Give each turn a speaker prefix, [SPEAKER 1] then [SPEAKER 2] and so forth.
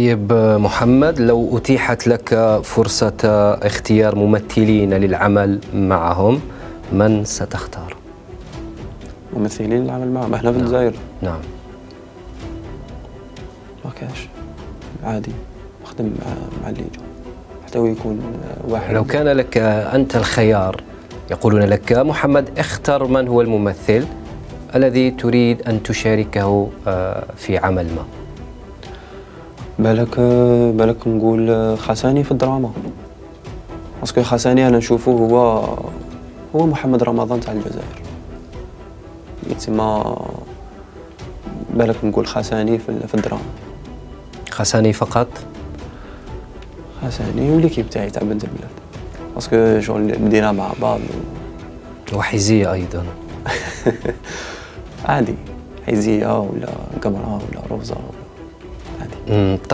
[SPEAKER 1] طيب محمد لو أتيحت لك فرصة اختيار ممثلين للعمل معهم من ستختار؟
[SPEAKER 2] ممثلين العمل معهم إحنا في
[SPEAKER 1] نعم.
[SPEAKER 2] الجزائر
[SPEAKER 1] نعم.
[SPEAKER 2] ما كاش عادي نخدم مع مع اللي يجوا حتى هو يكون واحد.
[SPEAKER 1] لو كان لك أنت الخيار يقولون لك محمد اختر من هو الممثل الذي تريد أن تشاركه آه، في عمل ما.
[SPEAKER 2] بالك بالك نقول خساني في الدراما. parce que خساني أنا نشوفه هو هو محمد رمضان تاع الجزائر. يتسمى بالك نقول خساني في, في الدراما.
[SPEAKER 1] خساني فقط؟
[SPEAKER 2] خساني و l'équipe تاعي تاع بنت البلاد. parce que شغل بدينا مع بعض
[SPEAKER 1] وحيزية أيضا.
[SPEAKER 2] عادي. حيزية ولا قمرة ولا روزة. ولا عادي
[SPEAKER 1] مم، طيب